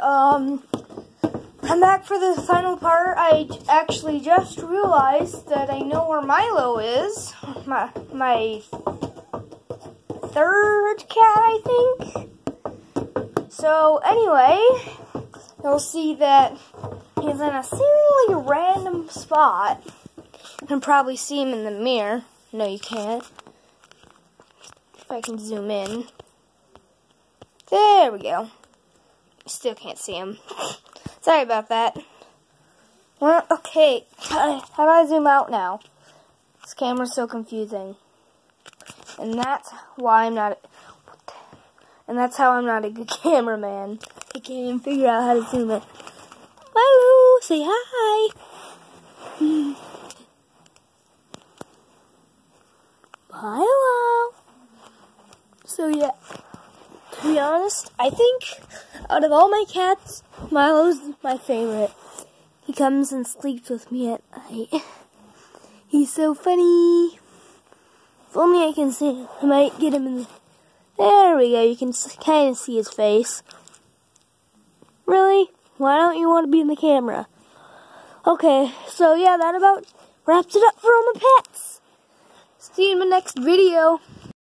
Um, I'm back for the final part. I actually just realized that I know where Milo is. My my third cat, I think. So anyway, you'll see that he's in a seemingly random spot. You can probably see him in the mirror. No, you can't. If I can zoom in. There we go. Still can't see him. Sorry about that. Well, okay. How do I zoom out now? This camera's so confusing. And that's why I'm not... And that's how I'm not a good cameraman. I can't even figure out how to zoom it. Hello, say hi. Hello. So yeah, to be honest, I think out of all my cats, Milo's my favorite. He comes and sleeps with me at night. He's so funny. If only I can see him. I might get him in the... There we go. You can kind of see his face. Really? Why don't you want to be in the camera? Okay, so yeah, that about wraps it up for all my pets. See you in my next video.